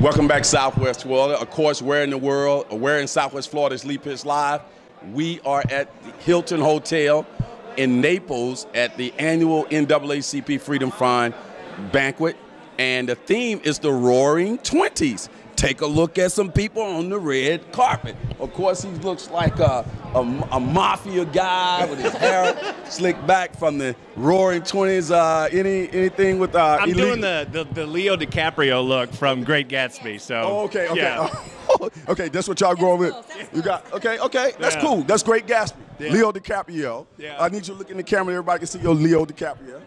Welcome back, Southwest Florida. Of course, where in the world, where in Southwest Florida is Lee Live? We are at the Hilton Hotel in Naples at the annual NAACP Freedom Fund banquet. And the theme is the Roaring Twenties. Take a look at some people on the red carpet. Of course, he looks like a, a, a mafia guy with his hair slicked back from the Roaring Twenties. Uh, any anything with uh, I'm illegal- doing the, the, the Leo DiCaprio look from Great Gatsby. So Oh, okay, okay. yeah. okay, that's what y'all going with. You got okay, okay. That's Yeah. cool. That's great, Gatsby. Yeah. Leo DiCaprio. Yeah. I need you to look in the camera. Everybody can see your Leo DiCaprio.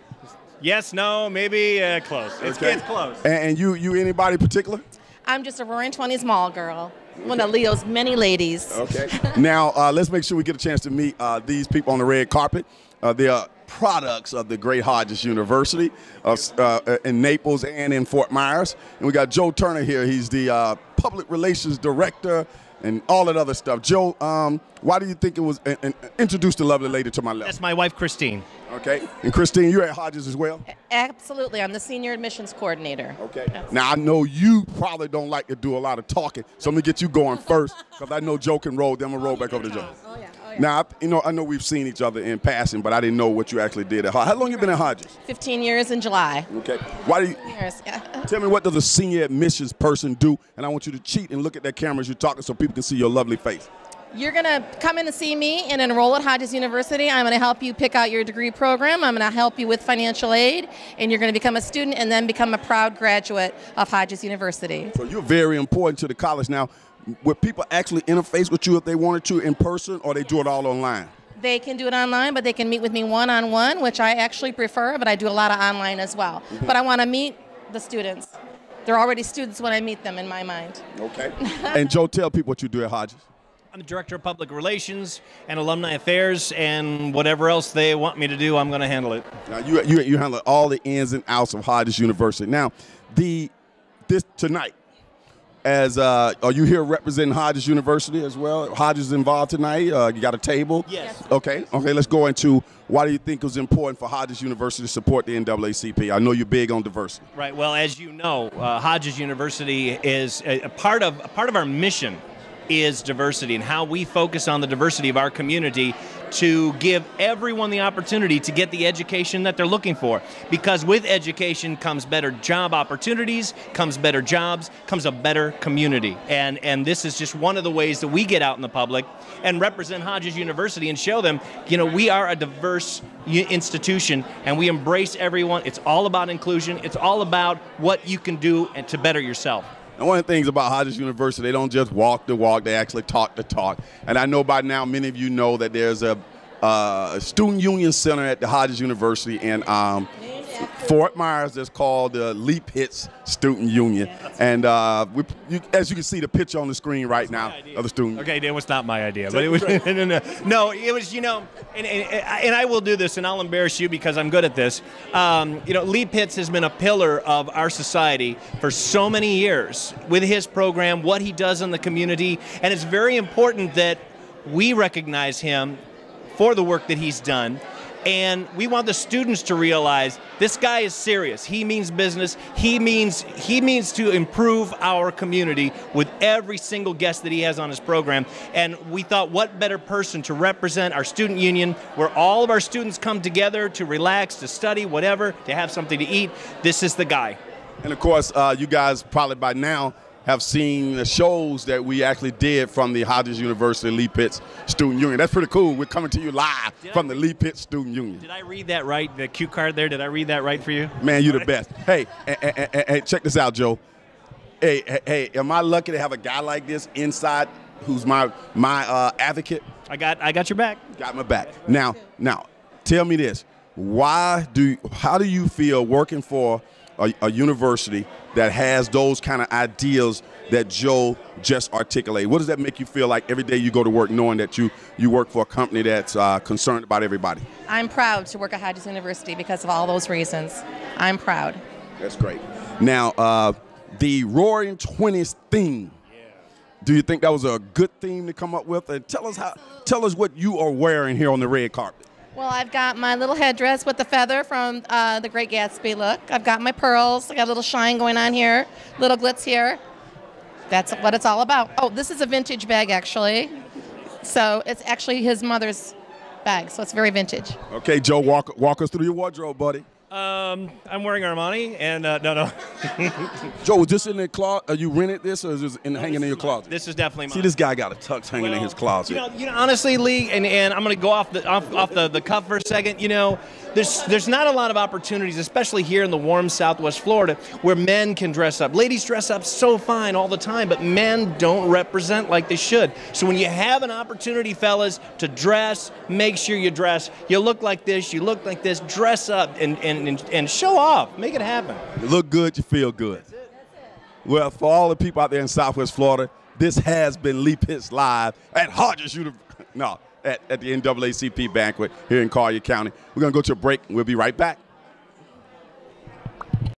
yes, no, maybe uh, close. It's, Okay. it's close. And, and you, you, anybody particular? I'm just a roaring 20s mall girl. One of Leo's many ladies. Okay. now uh, let's make sure we get a chance to meet uh, these people on the red carpet. Uh, they are products of the great Hodges University of, uh, in Naples and in Fort Myers. And we got Joe Turner here. He's the uh, public relations director and all that other stuff. Joe, um, why do you think it was? And, and introduce the lovely lady to my left. That's my wife, Christine. Okay. And Christine, you're at Hodges as well. Absolutely. I'm the senior admissions coordinator. Okay. Now I know you probably don't like to do a lot of talking, so I'm gonna get you going first because I know Joe can roll. Then I'm gonna roll back over to Joe. Oh, yeah. Oh, yeah. Now I- you know I know we've seen each other in passing, but I didn't know what you actually did at Hodges. How long you been at Hodges? 15 years in July. Okay. Why do you Years, yeah. tell me what does a senior admissions person do? And I want you to cheat and look at that camera as you're talking so people can see your lovely face. You're going to come in and see me and enroll at Hodges University. I'm going to help you pick out your degree program. I'm going to help you with financial aid, and you're going to become a student and then become a proud graduate of Hodges University. So you're very important to the college now. Would people actually interface with you if they wanted to in person, or they do it all online? They can do it online, but they can meet with me one on one, which I actually prefer, but I do a lot of online as well. Mm-hmm. But I want to meet the students. They're already students when I meet them in my mind. Okay. and Joe, tell people what you do at Hodges. I'm the director of public relations and alumni affairs, and whatever else they want me to do, I'm going to handle it. Now you you you handle all the ins and outs of Hodges University. Now, the this tonight, as uh, are you here representing Hodges University as well? Hodges involved tonight. Uh, you got a table. Yes. Okay. Okay. Let's go into why do you think it was important for Hodges University to support the NAACP? I know you're big on diversity. Right. Well, as you know, uh, Hodges University is a, a part of a part of our mission is diversity and how we focus on the diversity of our community to give everyone the opportunity to get the education that they're looking for. Because with education comes better job opportunities comes better jobs comes a better community. And and this is just one of the ways that we get out in the public and represent Hodges University and show them you know we are a diverse institution and we embrace everyone. It's all about inclusion. It's all about what you can do to better yourself And one of the things about Hodges University, they don't just walk the walk; they actually talk the talk. And I know by now, many of you know that there's a, uh, student union center at the Hodges University and um, Fort Myers that's called the Lee Pitts Student Union. And uh, we, you, as you can see the picture on the screen right now of the student. Okay, that was not my idea, but it was no, no, no. It was you know, and, and, and I will do this, and I'll embarrass you because I'm good at this. Um, you know, Lee Pitts has been a pillar of our society for so many years with his program, what he does in the community, and it's very important that we recognize him for the work that he's done. And we want the students to realize this guy is serious. He means business. He means he means to improve our community with every single guest that he has on his program. And we thought, what better person to represent our student union, where all of our students come together to relax, to study, whatever, to have something to eat. This is the guy. And of course, uh, you guys probably by now have seen the shows that we actually did from the Hodges University Lee Pitts Student Union. That's pretty cool. We're coming to you live Did from I- the Lee Pitts Student Union. Did I read that right? The cue card there. Did I read that right for you? Man, you're the best. Hey, hey, hey, hey, check this out, Joe. Hey, hey, hey, am I lucky to have a guy like this inside who's my my uh, advocate? I got I got your back. Got my back. Now, now, tell me this: Why do how do you feel working for a, a university that has those kind of ideals that Joe just articulated? What does that make you feel like every day you go to work, knowing that you you work for a company that's uh, concerned about everybody? I'm proud to work at Hodges University because of all those reasons. I'm proud. That's great. Now, uh, the Roaring Twenties theme. Do you think that was a good theme to come up with? And tell us how. Tell us what you are wearing here on the red carpet. Well, I've got my little headdress with the feather from uh, the Great Gatsby look. I've got my pearls. I got a little shine going on here, little glitz here. That's what it's all about. Oh, this is a vintage bag actually. So it's actually his mother's bag, so it's very vintage. Okay, Joe, walk walk us through your wardrobe, buddy. Um, I'm wearing Armani, and uh, no, no, Joe, was this in the closet? Are you rented this, or is this in, hanging in your closet? this is definitely mine. See, this guy got a tux hanging in his closet. You know, you know, honestly, Lee, and, and I'm going to go off the off, off the, the cuff for a second. You know, there's there's not a lot of opportunities, especially here in the warm Southwest Florida, where men can dress up. Ladies dress up so fine all the time, but men don't represent like they should. So when you have an opportunity, fellas, to dress, make sure you dress. You look like this, you look like this. Dress up and and, and, and show off. Make it happen. You look good, you feel good. Well, for all the people out there in Southwest Florida, this has been Lee Pitts Live at Hodges University. No, at, at the NAACP banquet here in Collier County. We're going to go to a break we'll be right back.